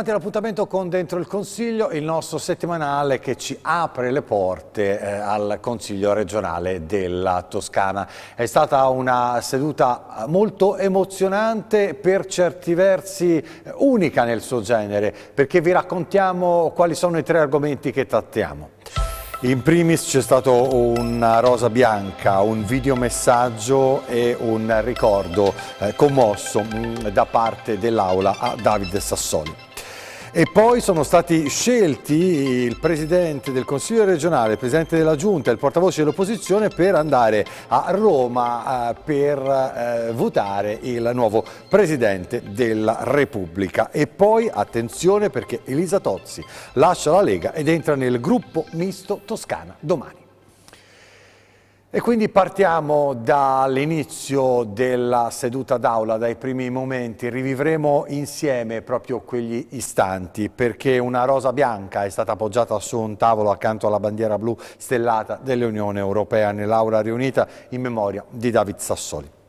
Bentrovati all'appuntamento con Dentro il Consiglio, il nostro settimanale che ci apre le porte eh, al Consiglio regionale della Toscana. È stata una seduta molto emozionante, per certi versi eh, unica nel suo genere, perché vi raccontiamo quali sono i tre argomenti che trattiamo. In primis c'è stato una rosa bianca, un videomessaggio e un ricordo eh, commosso mm, da parte dell'Aula a Davide Sassoli. E poi sono stati scelti il Presidente del Consiglio regionale, il Presidente della Giunta e il portavoce dell'opposizione per andare a Roma eh, per eh, votare il nuovo Presidente della Repubblica. E poi attenzione perché Elisa Tozzi lascia la Lega ed entra nel gruppo misto Toscana domani. E quindi partiamo dall'inizio della seduta d'aula, dai primi momenti, rivivremo insieme proprio quegli istanti perché una rosa bianca è stata appoggiata su un tavolo accanto alla bandiera blu stellata dell'Unione Europea nell'aula riunita in memoria di David Sassoli.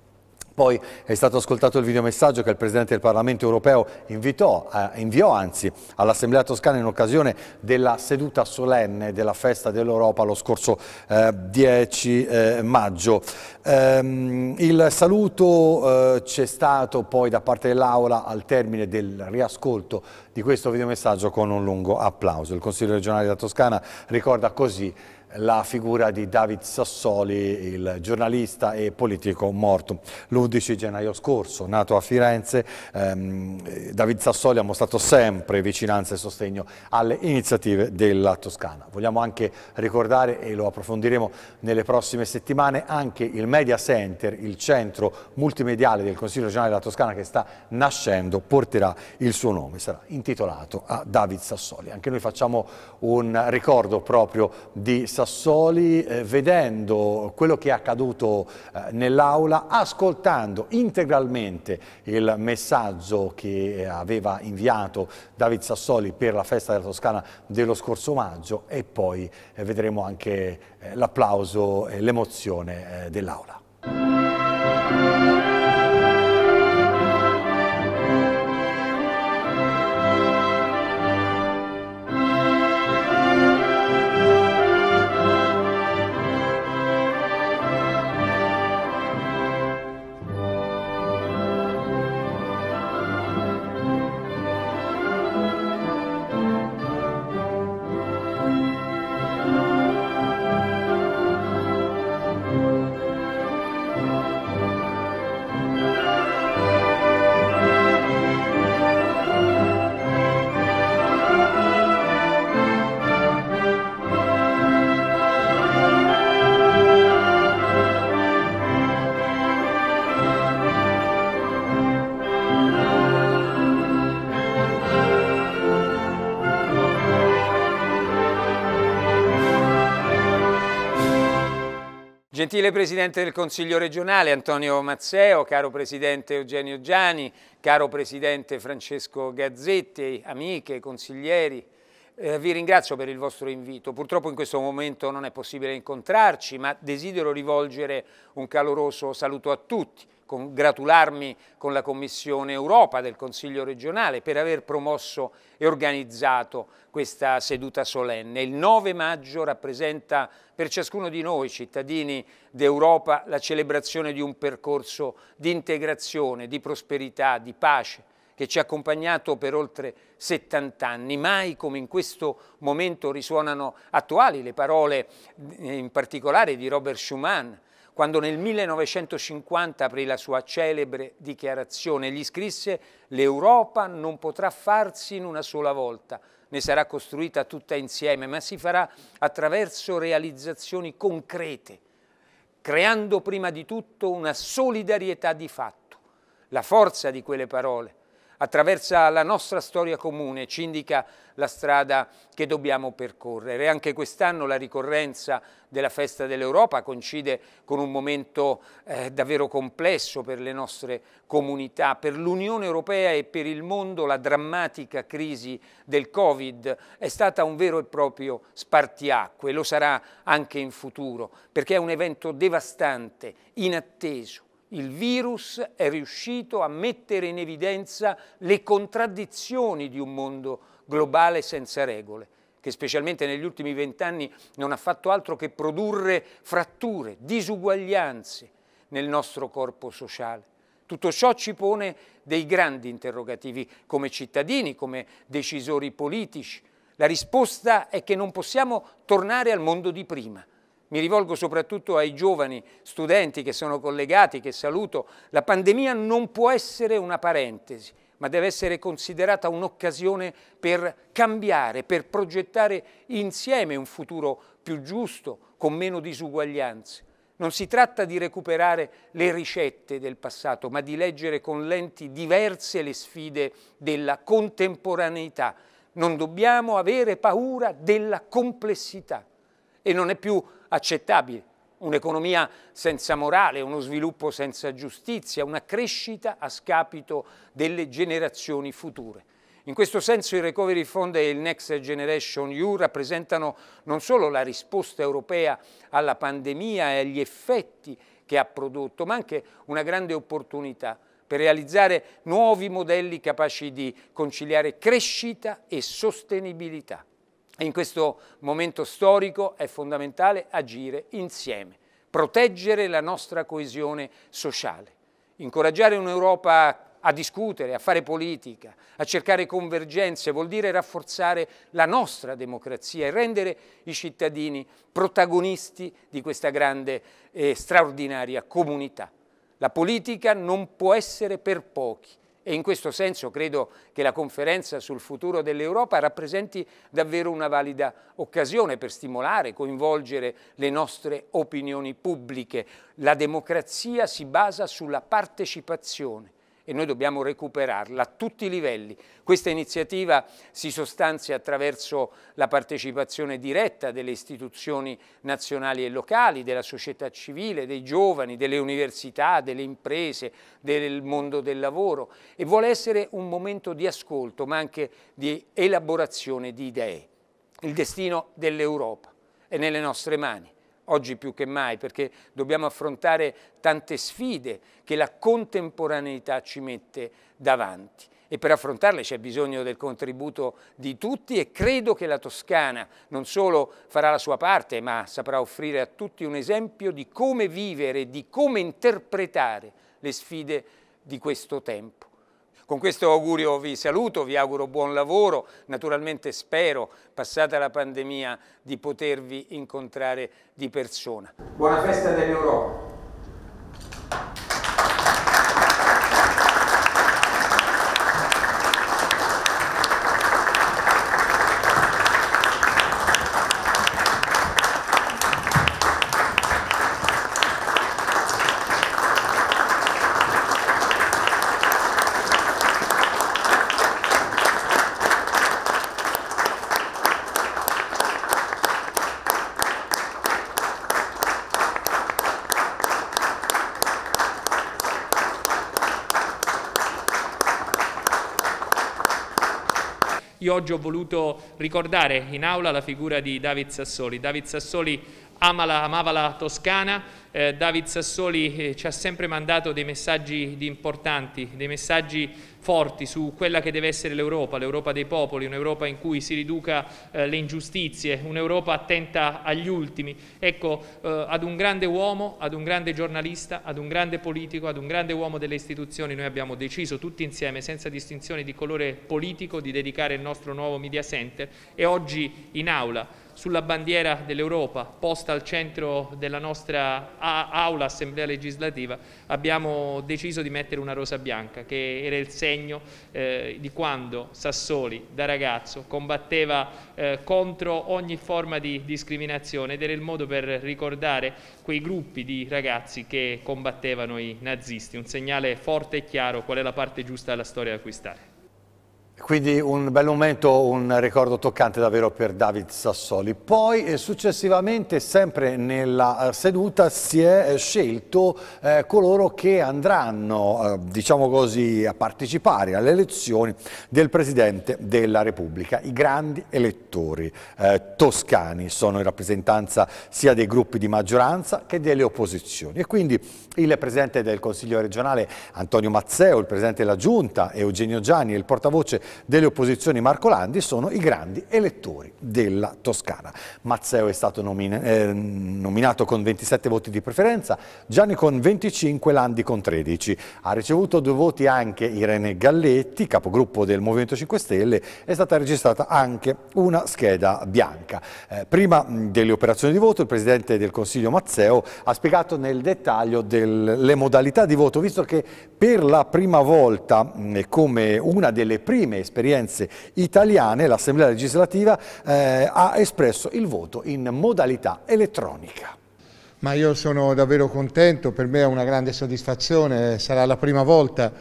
Poi è stato ascoltato il videomessaggio che il Presidente del Parlamento europeo invitò, eh, inviò anzi all'Assemblea toscana in occasione della seduta solenne della festa dell'Europa lo scorso eh, 10 eh, maggio. Ehm, il saluto eh, c'è stato poi da parte dell'Aula al termine del riascolto di questo videomessaggio con un lungo applauso. Il Consiglio regionale della Toscana ricorda così la figura di David Sassoli, il giornalista e politico morto l'11 gennaio scorso. Nato a Firenze, ehm, David Sassoli ha mostrato sempre vicinanza e sostegno alle iniziative della Toscana. Vogliamo anche ricordare, e lo approfondiremo nelle prossime settimane, anche il Media Center, il centro multimediale del Consiglio regionale della Toscana che sta nascendo, porterà il suo nome, sarà intitolato a David Sassoli. Anche noi facciamo un ricordo proprio di Sassoli Sassoli eh, vedendo quello che è accaduto eh, nell'aula, ascoltando integralmente il messaggio che aveva inviato David Sassoli per la festa della Toscana dello scorso maggio e poi eh, vedremo anche eh, l'applauso e l'emozione eh, dell'aula. Gentile Presidente del Consiglio regionale Antonio Mazzeo, caro Presidente Eugenio Giani, caro Presidente Francesco Gazzetti, amiche, consiglieri, eh, vi ringrazio per il vostro invito. Purtroppo in questo momento non è possibile incontrarci, ma desidero rivolgere un caloroso saluto a tutti congratularmi con la Commissione Europa del Consiglio regionale per aver promosso e organizzato questa seduta solenne. Il 9 maggio rappresenta per ciascuno di noi, cittadini d'Europa, la celebrazione di un percorso di integrazione, di prosperità, di pace, che ci ha accompagnato per oltre 70 anni. Mai come in questo momento risuonano attuali le parole in particolare di Robert Schuman, quando nel 1950 aprì la sua celebre dichiarazione, gli scrisse l'Europa non potrà farsi in una sola volta, ne sarà costruita tutta insieme, ma si farà attraverso realizzazioni concrete, creando prima di tutto una solidarietà di fatto. La forza di quelle parole attraversa la nostra storia comune, ci indica la strada che dobbiamo percorrere. Anche quest'anno la ricorrenza della festa dell'Europa coincide con un momento eh, davvero complesso per le nostre comunità, per l'Unione Europea e per il mondo la drammatica crisi del Covid è stata un vero e proprio spartiacque, lo sarà anche in futuro, perché è un evento devastante, inatteso, il virus è riuscito a mettere in evidenza le contraddizioni di un mondo globale senza regole, che specialmente negli ultimi vent'anni non ha fatto altro che produrre fratture, disuguaglianze nel nostro corpo sociale. Tutto ciò ci pone dei grandi interrogativi come cittadini, come decisori politici. La risposta è che non possiamo tornare al mondo di prima, mi rivolgo soprattutto ai giovani studenti che sono collegati, che saluto. La pandemia non può essere una parentesi, ma deve essere considerata un'occasione per cambiare, per progettare insieme un futuro più giusto, con meno disuguaglianze. Non si tratta di recuperare le ricette del passato, ma di leggere con lenti diverse le sfide della contemporaneità. Non dobbiamo avere paura della complessità e non è più accettabile. Un'economia senza morale, uno sviluppo senza giustizia, una crescita a scapito delle generazioni future. In questo senso il Recovery Fund e il Next Generation EU rappresentano non solo la risposta europea alla pandemia e agli effetti che ha prodotto, ma anche una grande opportunità per realizzare nuovi modelli capaci di conciliare crescita e sostenibilità. In questo momento storico è fondamentale agire insieme, proteggere la nostra coesione sociale, incoraggiare un'Europa a discutere, a fare politica, a cercare convergenze, vuol dire rafforzare la nostra democrazia e rendere i cittadini protagonisti di questa grande e straordinaria comunità. La politica non può essere per pochi, e in questo senso credo che la conferenza sul futuro dell'Europa rappresenti davvero una valida occasione per stimolare, coinvolgere le nostre opinioni pubbliche. La democrazia si basa sulla partecipazione e noi dobbiamo recuperarla a tutti i livelli. Questa iniziativa si sostanzia attraverso la partecipazione diretta delle istituzioni nazionali e locali, della società civile, dei giovani, delle università, delle imprese, del mondo del lavoro e vuole essere un momento di ascolto ma anche di elaborazione di idee. Il destino dell'Europa è nelle nostre mani oggi più che mai, perché dobbiamo affrontare tante sfide che la contemporaneità ci mette davanti e per affrontarle c'è bisogno del contributo di tutti e credo che la Toscana non solo farà la sua parte ma saprà offrire a tutti un esempio di come vivere, di come interpretare le sfide di questo tempo. Con questo augurio vi saluto, vi auguro buon lavoro, naturalmente spero, passata la pandemia, di potervi incontrare di persona. Buona festa dell'Europa! Io oggi ho voluto ricordare in aula la figura di David Sassoli. David Sassoli ama la, amava la Toscana, eh, David Sassoli eh, ci ha sempre mandato dei messaggi importanti, dei messaggi forti su quella che deve essere l'Europa, l'Europa dei popoli, un'Europa in cui si riduca eh, le ingiustizie, un'Europa attenta agli ultimi. Ecco, eh, ad un grande uomo, ad un grande giornalista, ad un grande politico, ad un grande uomo delle istituzioni noi abbiamo deciso tutti insieme, senza distinzione di colore politico, di dedicare il nostro nuovo media center e oggi in aula sulla bandiera dell'Europa posta al centro della nostra aula Assemblea legislativa abbiamo deciso di mettere una rosa bianca che era il segno eh, di quando Sassoli da ragazzo combatteva eh, contro ogni forma di discriminazione ed era il modo per ricordare quei gruppi di ragazzi che combattevano i nazisti, un segnale forte e chiaro qual è la parte giusta della storia da acquistare. Quindi un bel momento, un ricordo toccante davvero per David Sassoli. Poi eh, successivamente, sempre nella eh, seduta, si è scelto eh, coloro che andranno, eh, diciamo così, a partecipare alle elezioni del Presidente della Repubblica. I grandi elettori eh, toscani sono in rappresentanza sia dei gruppi di maggioranza che delle opposizioni. E quindi il Presidente del Consiglio regionale Antonio Mazzeo, il Presidente della Giunta Eugenio Gianni e il portavoce delle opposizioni Marco Landi sono i grandi elettori della Toscana. Mazzeo è stato nomina eh, nominato con 27 voti di preferenza, Gianni con 25, Landi con 13. Ha ricevuto due voti anche Irene Galletti, capogruppo del Movimento 5 Stelle, è stata registrata anche una scheda bianca. Eh, prima delle operazioni di voto il Presidente del Consiglio Mazzeo ha spiegato nel dettaglio delle modalità di voto, visto che per la prima volta, come una delle prime esperienze italiane, l'Assemblea legislativa eh, ha espresso il voto in modalità elettronica. Ma io sono davvero contento, per me è una grande soddisfazione, sarà la prima volta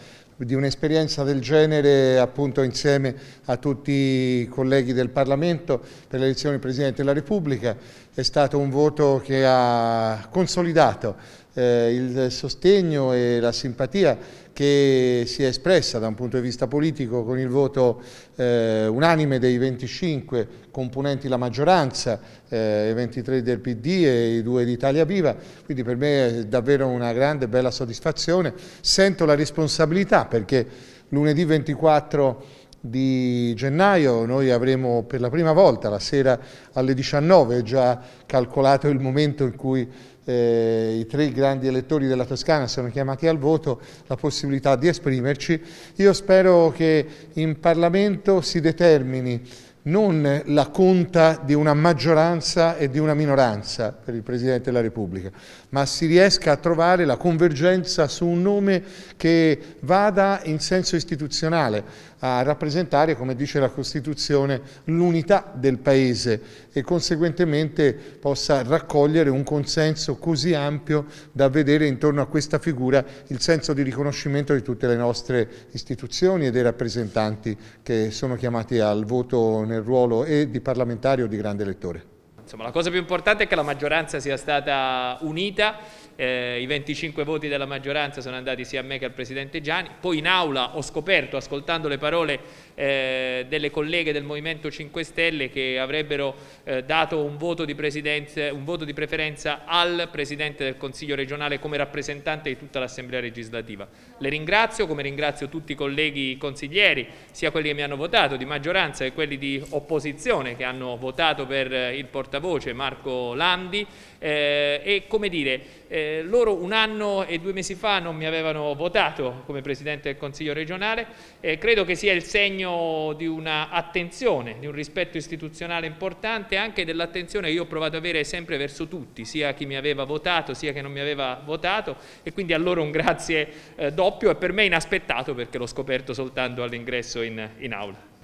di un'esperienza del genere appunto insieme a tutti i colleghi del Parlamento per l'elezione del Presidente della Repubblica. È stato un voto che ha consolidato eh, il sostegno e la simpatia che si è espressa da un punto di vista politico con il voto eh, unanime dei 25 componenti la maggioranza, eh, i 23 del PD e i due di Italia Viva, quindi per me è davvero una grande e bella soddisfazione. Sento la responsabilità perché lunedì 24 di gennaio noi avremo per la prima volta la sera alle 19 già calcolato il momento in cui eh, i tre grandi elettori della Toscana sono chiamati al voto, la possibilità di esprimerci. Io spero che in Parlamento si determini non la conta di una maggioranza e di una minoranza per il Presidente della Repubblica, ma si riesca a trovare la convergenza su un nome che vada in senso istituzionale a rappresentare, come dice la Costituzione, l'unità del Paese e conseguentemente possa raccogliere un consenso così ampio da vedere intorno a questa figura il senso di riconoscimento di tutte le nostre istituzioni e dei rappresentanti che sono chiamati al voto nel ruolo e di parlamentari o di grande elettore. Insomma, la cosa più importante è che la maggioranza sia stata unita eh, i 25 voti della maggioranza sono andati sia a me che al Presidente Gianni, poi in aula ho scoperto, ascoltando le parole eh, delle colleghe del Movimento 5 Stelle, che avrebbero eh, dato un voto, un voto, di preferenza al Presidente del Consiglio regionale come rappresentante di tutta l'Assemblea legislativa. Le ringrazio, come ringrazio tutti i colleghi consiglieri, sia quelli che mi hanno votato di maggioranza che quelli di opposizione che hanno votato per il portavoce Marco Landi eh, e come dire, eh, loro un anno e due mesi fa non mi avevano votato come Presidente del Consiglio regionale, eh, credo che sia il segno di una attenzione, di un rispetto istituzionale importante, anche dell'attenzione che io ho provato ad avere sempre verso tutti, sia chi mi aveva votato sia chi non mi aveva votato e quindi a loro un grazie eh, doppio e per me inaspettato perché l'ho scoperto soltanto all'ingresso in, in aula.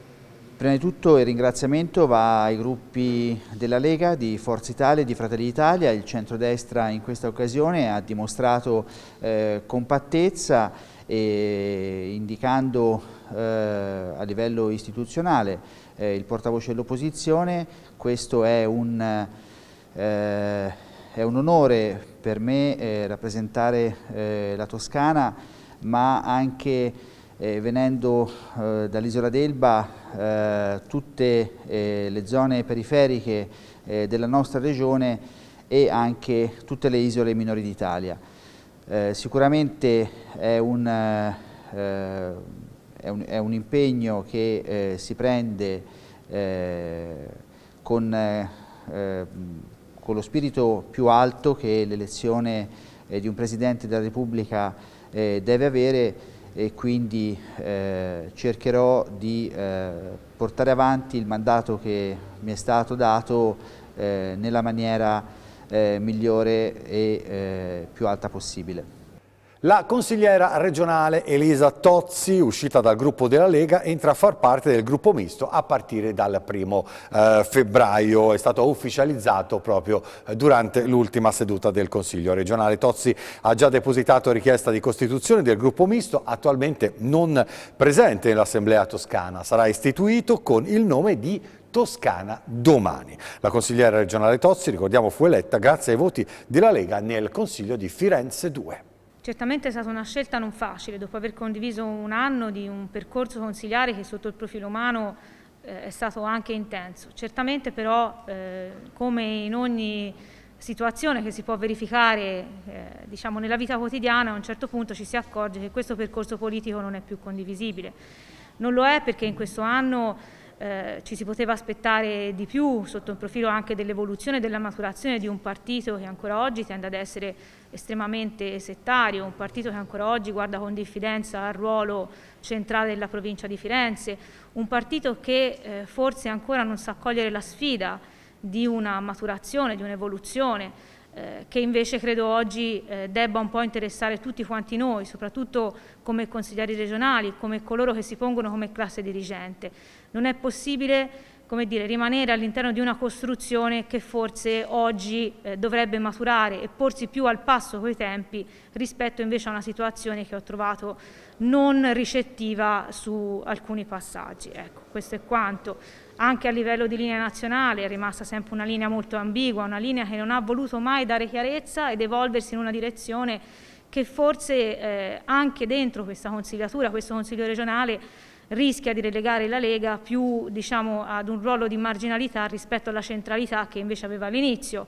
Prima di tutto il ringraziamento va ai gruppi della Lega, di Forza Italia e di Fratelli d'Italia. Il centrodestra in questa occasione ha dimostrato eh, compattezza e indicando eh, a livello istituzionale eh, il portavoce dell'opposizione. Questo è un, eh, è un, onore per me eh, rappresentare eh, la Toscana, ma anche eh, venendo eh, dall'isola d'Elba eh, tutte eh, le zone periferiche eh, della nostra regione e anche tutte le isole minori d'Italia. Eh, sicuramente è un, è, un, è un, impegno che si prende con, con, lo spirito più alto che l'elezione di un Presidente della Repubblica deve avere e quindi eh, cercherò di eh, portare avanti il mandato che mi è stato dato eh, nella maniera eh, migliore e eh, più alta possibile. La consigliera regionale Elisa Tozzi, uscita dal gruppo della Lega, entra a far parte del gruppo misto a partire dal primo eh, febbraio. È stato ufficializzato proprio eh, durante l'ultima seduta del Consiglio regionale. Tozzi ha già depositato richiesta di costituzione del gruppo misto, attualmente non presente nell'Assemblea toscana. Sarà istituito con il nome di Toscana domani. La consigliera regionale Tozzi, ricordiamo, fu eletta grazie ai voti della Lega nel Consiglio di Firenze 2. Certamente è stata una scelta non facile, dopo aver condiviso un anno di un percorso consigliare che sotto il profilo umano eh, è stato anche intenso. Certamente però, eh, come in ogni situazione che si può verificare eh, diciamo nella vita quotidiana, a un certo punto ci si accorge che questo percorso politico non è più condivisibile. Non lo è perché in questo anno eh, ci si poteva aspettare di più sotto il profilo anche dell'evoluzione e della maturazione di un partito che ancora oggi tende ad essere estremamente settario, un partito che ancora oggi guarda con diffidenza al ruolo centrale della provincia di Firenze, un partito che eh, forse ancora non sa cogliere la sfida di una maturazione, di un'evoluzione, eh, che invece credo oggi eh, debba un po' interessare tutti quanti noi, soprattutto come consiglieri regionali, come coloro che si pongono come classe dirigente. Non è possibile come dire, rimanere all'interno di una costruzione che forse oggi eh, dovrebbe maturare e porsi più al passo coi tempi rispetto invece a una situazione che ho trovato non ricettiva su alcuni passaggi. Ecco, questo è quanto. Anche a livello di linea nazionale è rimasta sempre una linea molto ambigua, una linea che non ha voluto mai dare chiarezza ed evolversi in una direzione che forse eh, anche dentro questa consigliatura, questo Consiglio regionale, rischia di relegare la Lega più diciamo, ad un ruolo di marginalità rispetto alla centralità che invece aveva all'inizio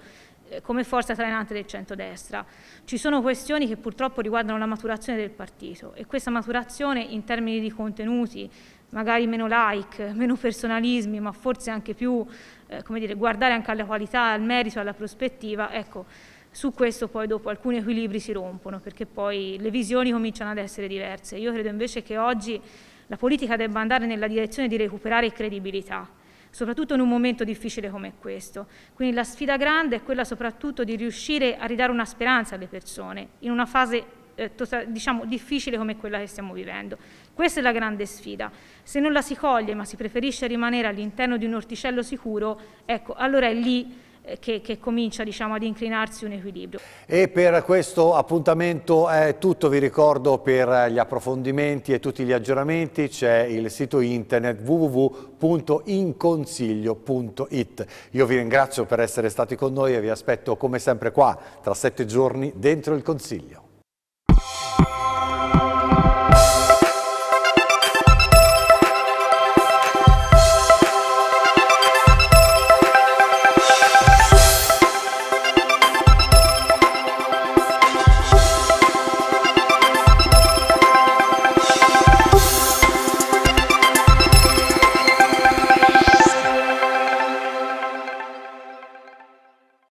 eh, come forza trainante del centrodestra. Ci sono questioni che purtroppo riguardano la maturazione del partito e questa maturazione in termini di contenuti, magari meno like, meno personalismi, ma forse anche più eh, come dire, guardare anche alla qualità, al merito, alla prospettiva, ecco, su questo poi dopo alcuni equilibri si rompono perché poi le visioni cominciano ad essere diverse. Io credo invece che oggi la politica debba andare nella direzione di recuperare credibilità, soprattutto in un momento difficile come questo. Quindi la sfida grande è quella soprattutto di riuscire a ridare una speranza alle persone in una fase eh, diciamo, difficile come quella che stiamo vivendo. Questa è la grande sfida. Se non la si coglie ma si preferisce rimanere all'interno di un orticello sicuro, ecco, allora è lì eh, che, che, comincia diciamo, ad inclinarsi un equilibrio. E per questo appuntamento è tutto, vi ricordo per gli approfondimenti e tutti gli aggiornamenti c'è il sito internet www.inconsiglio.it. Io vi ringrazio per essere stati con noi e vi aspetto come sempre qua tra sette giorni dentro il Consiglio.